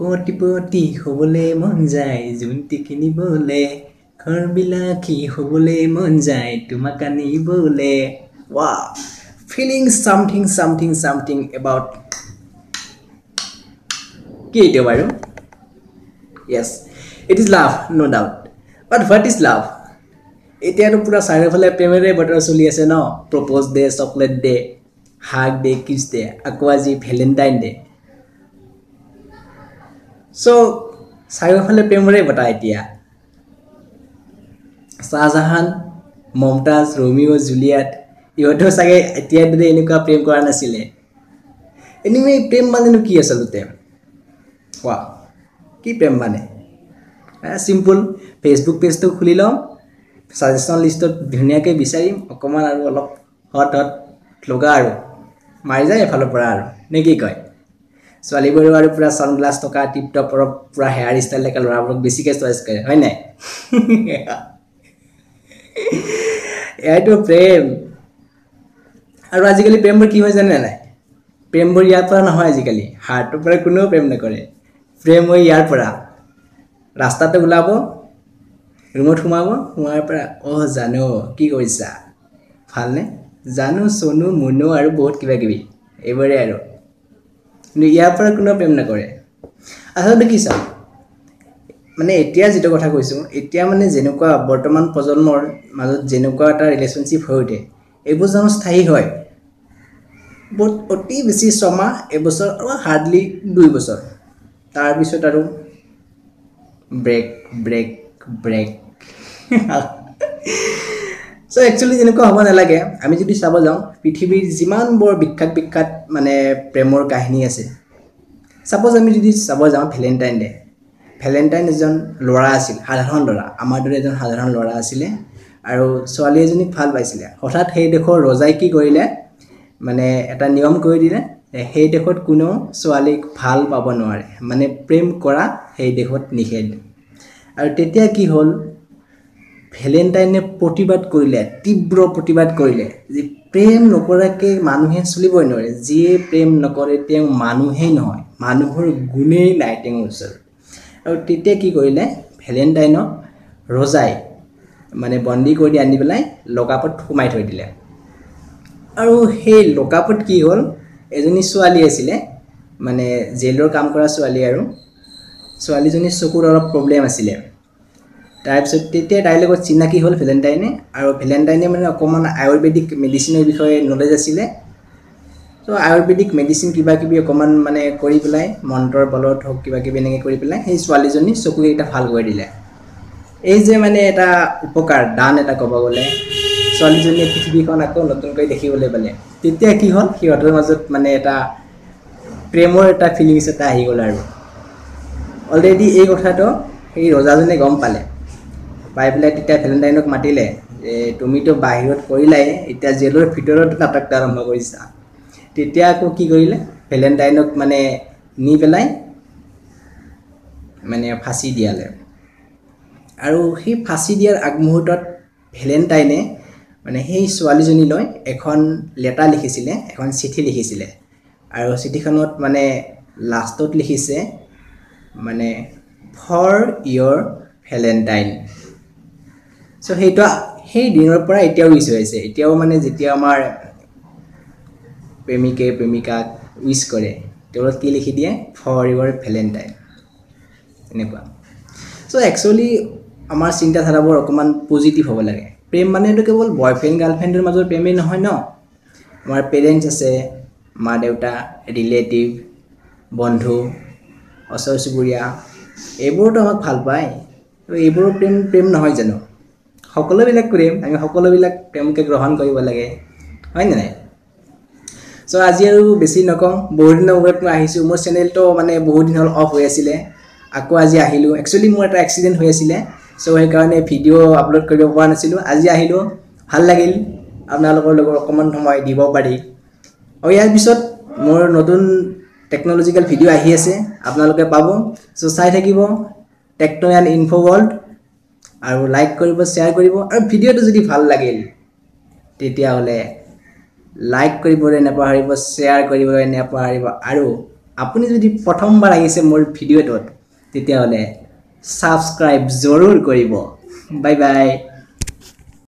কটিপতি হ'বলৈ মন যায় জোনটি কিনিবলৈ ঘৰ বিলাসী হ'বলৈ মন যায় তোমাক আনিবলৈ ৱা feeling something something something about কি এইটো বাৰু yes it is love no' doubt but what is love এতিয়াতো পূৰা চাৰিওফালে প্ৰেমেৰে বতৰ চলি আছে ন propose day chocolate day hug day kiss day আকৌ আজি ভেলেণ্টাইন ডে চ' চাৰিওফালে প্ৰেমৰে বতাহ এতিয়া। শ্বাহজাহান মমতাজ ৰমিঅ' জুলিয়াট ইহঁতেও চাগে এতিয়াৰ দৰে এনেকুৱা প্ৰেম কৰা নাছিলে। এনিৱে প্ৰেম মানেনো কি আচলতে? কোৱা কি প্ৰেম মানে? চিম্পুল ফেচবুক পেজটো খুলি লওঁ ছাজেশ্যন লিষ্টত ধুনীয়াকৈ বিচাৰিম অকণমান আৰু অলপ হট হট লগা আৰু। মাৰি যায় এফালৰ পৰা আৰু। নে কি কয়? ছোৱালীবোৰেও আৰু পূৰা ছানগ্লাছ থকা টিপ টপ অলপ পূৰা হেয়াৰ ষ্টাইল থাকে ল'ৰাবোৰক বেছিকৈ চইচ কৰে হয় নাই? এয়াইতো প্ৰেম। আৰু আজিকালি প্ৰেমবোৰ কি হয় জানে নাই? প্ৰেমবোৰ ইয়াৰ পৰা নহয় আজিকালি। হাৰ্টৰ পৰা কোনেও প্ৰেম নকৰে। প্ৰেম হৈ ইয়াৰ পৰা। ৰাস্তাতে ওলাব ৰুমত সোমাব সোমোৱাৰ পৰা অহ জানো কি কৰিছা? ভালনে? জানো চনু মুনু আৰু বহুত কিবা কিবি এইবোৰে আৰু। কিন্তু ইয়াৰ পৰা কোনেও প্ৰেম নকৰে। আচলতে কি চাওঁ? মানে এতিয়া যিটো কথা কৈছোঁ এতিয়া মানে যেনেকুৱা বৰ্তমান প্ৰজন্মৰ মাজত যেনেকুৱা এটা ৰিলেশ্যনশ্বিপ হৈ উঠে এইবোৰ জানো স্থায়ী হয়। বহুত অতি বেছি ছমাহ এবছৰ আৰু হাৰ্ডলি দুই বছৰ। তাৰপিছত আৰু break break break so' actually তেনেকুৱা হ'ব নালাগে আমি যদি চাব যাওঁ পৃথিৱীৰ যিমানবোৰ বিখ্যাত বিখ্যাত মানে প্ৰেমৰ কাহিনী আছে ছাপ'জ আমি যদি চাব যাওঁ ভেলেণ্টাইন ডে' ভেলেণ্টাইন এজন ল'ৰা আছিল সাধাৰণ ল'ৰা আমাৰ দৰে এজন সাধাৰণ ল'ৰা আছিলে আৰু ছোৱালী এজনীক ভাল পাইছিলে। হঠাৎ সেই দেশৰ ৰজাই কি কৰিলে মানে এটা নিয়ম কৰি দিলে সেই দেশত কোনেও ছোৱালীক ভাল পাব নোৱাৰে মানে প্ৰেম কৰা সেই দেশত নিষেধ। আৰু তেতিয়া কি হ'ল ভেলেণ্টাইনে প্ৰতিবাদ কৰিলে তীব্ৰ প্ৰতিবাদ কৰিলে যে প্ৰেম নকৰাকৈ মানুহে চলিবই নোৱাৰে। যিয়ে প্ৰেম নকৰে তেওঁ মানুহেই নহয় মানুহৰ গুণেই নাই তেওঁৰ ওচৰত। আৰু তেতিয়া কি কৰিলে ভেলেণ্টাইনক ৰজাই মানে বন্দী কৰি আনি পেলাই লকাপত সোমাই থৈ দিলে। আৰু সেই লকাপত কি হ'ল এজনী ছোৱালী আছিলে মানে জেলৰ কাম কৰা ছোৱালী আৰু ছোৱালীজনীৰ চকুৰ অলপ প্ৰব্লেম আছিলে। তাৰপিছত তেতিয়া তাইৰ লগত চিনাকি হ'ল ভেলেণ্টাইনে আৰু ভেলেণ্টাইনে মানে অকণমান আয়ুৰ্বেদিক মেডিচিনৰ বিষয়ে নলেজ আছিলে। ত' আয়ুৰ্বেদিক মেডিচিন কিবা কিবি অকণমান মানে কৰি পেলাই মন্ত্ৰৰ বলত হওক কিবা কিবি এনেকৈ কৰি পেলাই সেই ছোৱালীজনী চকুকেইটা ভাল কৰি দিলে। এই যে মানে এটা উপকাৰ দান এটা ক'ব গ'লে ছোৱালীজনীয়ে পৃথিৱীখন আকৌ নতুনকৈ দেখিবলৈ পালে। তেতিয়া কি হ'ল? সিহঁতৰ মাজত মানে এটা প্ৰেমৰ এটা ফিলিংছ এটা আহি গ'ল আৰু। অলৰেডি এই কথাটো সেই ৰজাজনে গম পালে। পাই পেলাই তেতিয়া ভেলেণ্টাইনক মাতিলে যে তুমিতো বাহিৰত কৰিলাই এতিয়া জেলৰ ভিতৰত নাটকটো আৰম্ভ কৰিছা। তেতিয়া আকৌ কি কৰিলে? ভেলেণ্টাইনক মানে নি পেলাই মানে ফাঁচি দিয়ালে। আৰু সেই ফাঁচি দিয়াৰ আগমুহূৰ্তত ভেলেণ্টাইনে মানে সেই ছোৱালীজনীলৈ এখন লেটাৰ লিখিছিলে এখন চিঠি লিখিছিলে। আৰু চিঠিখনত মানে লাষ্টত লিখিছে মানে ফৰ ইয়'ৰ ভেলেণ্টাইন চ' সেইটো সেই দিনৰ পৰা এতিয়াও উইচ হৈ আছে। এতিয়াও মানে যেতিয়া আমাৰ প্ৰেমিকে প্ৰেমিকাক উইচ কৰে তেওঁলোক কি লিখি দিয়ে? ফৰ ইয়'ৰ ভেলেণ্টাইন এনেকুৱা। চ' একচুৱেলি আমাৰ চিন্তাধাৰাবোৰ অকণমান পজিটিভ হ'ব লাগে। প্ৰেম মানেতো কেৱল বয়ফ্ৰেণ্ড গাৰ্লফ্ৰেণ্ডৰ মাজৰ প্ৰেমেই নহয় ন? আমাৰ পেৰেণ্টছ আছে মা দেউতা ৰিলেটিভ বন্ধু ওচৰ চুবুৰীয়া এইবোৰতো আমাক ভাল পায়। এইবোৰো প্ৰেম প্ৰেম নহয় জানো? সকলোবিলাক প্ৰেম আমি সকলোবিলাক প্ৰেমকে গ্ৰহণ কৰিব লাগে হয়নে নাই? চ' আজি আৰু বেছি নকওঁ বহুত দিনৰ মূৰত মই আহিছোঁ মোৰ চেনেলটো মানে বহুত দিন হ'ল অফ হৈ আছিলে আকৌ আজি আহিলোঁ একচুৱেলি মোৰ এটা এক্সিডেণ্ট হৈ আছিলে চ' সেইকাৰণে ভিডিঅ' আপলোড কৰিব পৰা নাছিলোঁ আজি আহিলোঁ ভাল লাগিল আপোনালোকৰ লগত অকণমান সময় দিব পাৰি। আৰু ইয়াৰ পিছত মোৰ নতুন টেকন'লজিকেল ভিডিঅ' আহি আছে আপোনালোকে পাব চ' চাই থাকিব tech no one info world আৰু লাইক কৰিব শ্বেয়াৰ কৰিব আৰু ভিডিঅ'টো যদি ভাল লাগিল তেতিয়াহ'লে লাইক কৰিবলৈ নেপাহৰিব শ্বেয়াৰ কৰিবলৈ নেপাহৰিব আৰু আপুনি যদি প্ৰথমবাৰ আহিছে মোৰ ভিডিঅ'টোত তেতিয়াহ'লে ছাবস্ক্ৰাইব জৰুৰ কৰিব। Bye bye